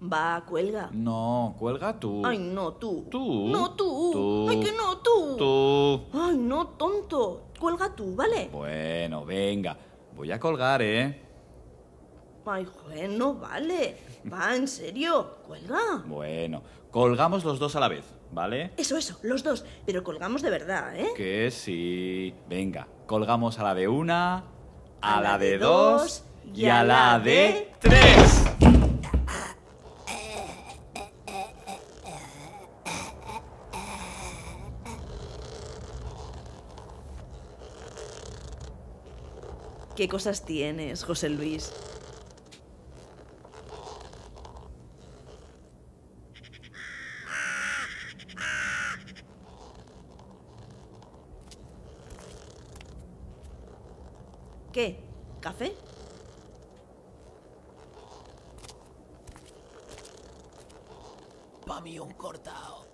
Va, cuelga. No, cuelga tú. Ay, no, tú. ¿Tú? No, tú. Tú. Ay, que no, tú. Tú. Ay, no, tonto. Cuelga tú, ¿vale? Bueno, venga. Voy a colgar, ¿eh? Ay, joder, no vale. Va, en serio. Cuelga. Bueno, colgamos los dos a la vez, ¿vale? Eso, eso, los dos. Pero colgamos de verdad, ¿eh? Que sí. Venga, colgamos a la de una, a, la, de dos y a la de tres. ¿Qué cosas tienes, José Luis? ¿Qué? ¿Café? Pa' mí un cortado.